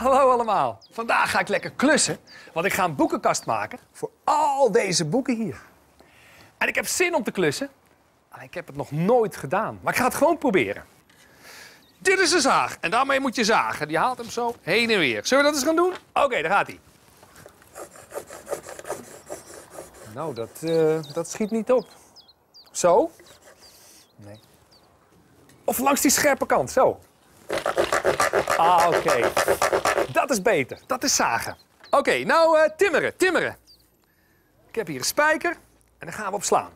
Hallo allemaal. Vandaag ga ik lekker klussen, want ik ga een boekenkast maken voor al deze boeken hier. En ik heb zin om te klussen. Alleen ik heb het nog nooit gedaan, maar ik ga het gewoon proberen. Dit is een zaag en daarmee moet je zagen. Die haalt hem zo heen en weer. Zullen we dat eens gaan doen? Oké, daar gaat hij. Nou, dat, eh, dat schiet niet op. Zo? Nee. Of langs die scherpe kant, zo. Ah, oké. Dat is beter. Dat is zagen. Oké, nou eh, timmeren, timmeren. Ik heb hier een spijker en dan gaan we op slaan.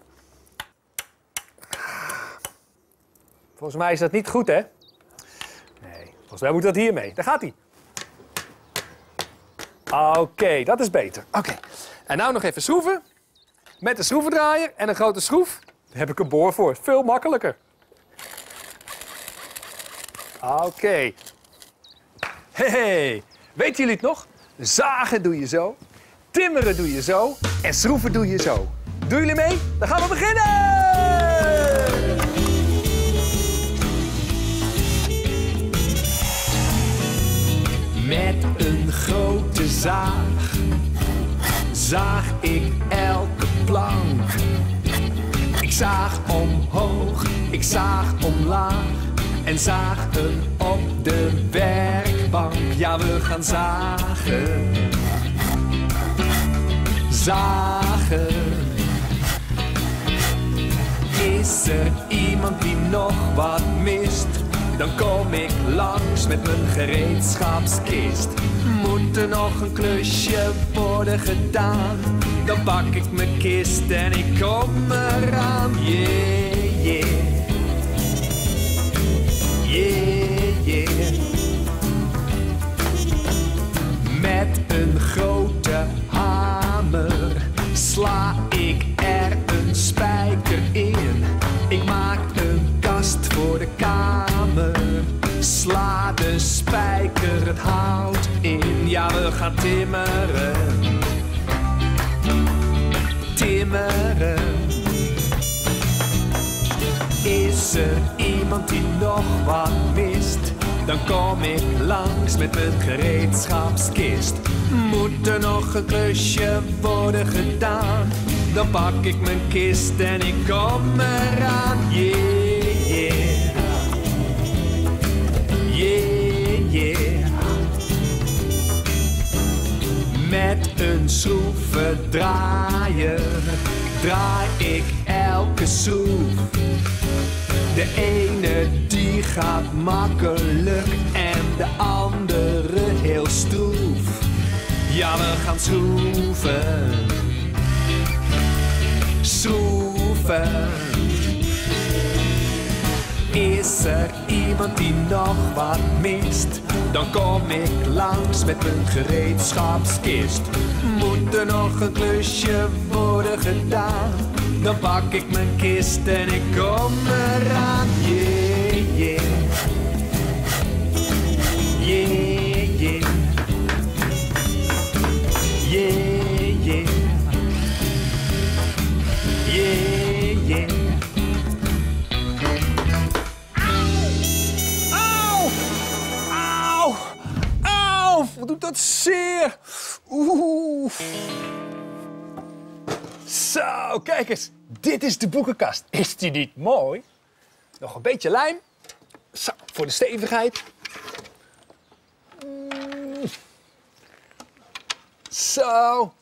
Volgens mij is dat niet goed, hè? Nee, volgens mij moet dat hiermee. Daar gaat hij. Oké, dat is beter. Oké. En nou nog even schroeven. Met een schroevendraaier en een grote schroef. Daar heb ik een boor voor. Veel makkelijker. Oké. Hey, weten jullie het nog? Zagen doe je zo, timmeren doe je zo en schroeven doe je zo. Doen jullie mee? Dan gaan we beginnen! Met een grote zaag zaag ik elke plank. Ik zaag omhoog, ik zaag omlaag en zaag hem op de werkbank. Ja, we gaan zagen. Zagen. Is er iemand die nog wat mist? Dan kom ik langs met mijn gereedschapskist. Moet er nog een klusje worden gedaan? Dan pak ik mijn kist en ik kom eraan. Yeah. Yeah, ik er een spijker in. Ik maak een kast voor de kamer. Sla de spijker het hout in. Ja, we gaan timmeren. Timmeren. Is er iemand die nog wat mist? Dan kom ik langs met mijn gereedschapskist. Moet er nog een klusje worden gedaan? Dan pak ik mijn kist en ik kom eraan. Yeah, yeah. Yeah, yeah. Met een schroevendraaier draai ik elke. De ene die gaat makkelijk en de andere heel stroef. Ja, we gaan schroeven, schroeven. Is er iemand die nog wat mist? Dan kom ik langs met mijn gereedschapskist. Moet er nog een klusje worden gedaan? Dan pak ik mijn kist en ik kom eraan. Yeah, yeah. Yeah, yeah. Yeah, yeah. Yeah, yeah. Auw! Auw! Wat doet dat zeer? Oeh. Zo, kijk eens. Dit is de boekenkast. Is die niet mooi? Nog een beetje lijm. Zo, voor de stevigheid. Mm. Zo.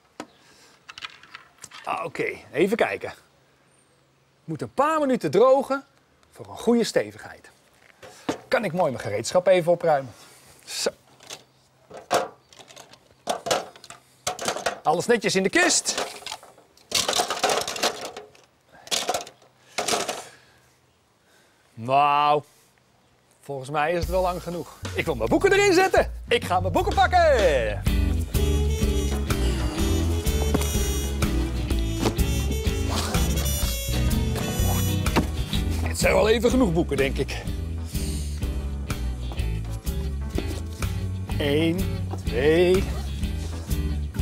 Ah, Oké, even kijken. Moet een paar minuten drogen voor een goede stevigheid. Kan ik mooi mijn gereedschap even opruimen. Zo. Alles netjes in de kist. Nou, volgens mij is het wel lang genoeg. Ik wil mijn boeken erin zetten. Ik ga mijn boeken pakken. Het zijn wel even genoeg boeken, denk ik. 1, 2,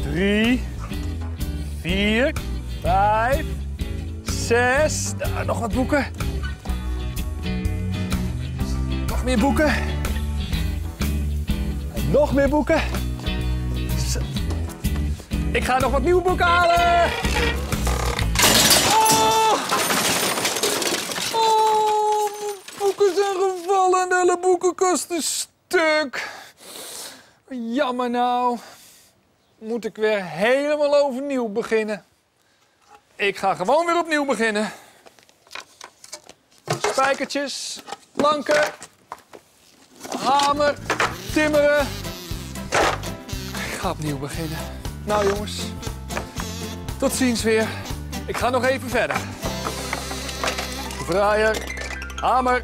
3, 4, 5, 6. Daar nog wat boeken. Nog meer boeken. En Nog meer boeken. Zo. Ik ga nog wat nieuwe boeken halen. Oh! Oh, boeken zijn gevallen en de hele boekenkast is stuk. Jammer nou. Moet ik weer helemaal overnieuw beginnen. Ik ga gewoon weer opnieuw beginnen. Spijkertjes, planken, hamer, timmeren. Ik ga opnieuw beginnen. Nou jongens, tot ziens weer. Ik ga nog even verder. Vraaier, hamer,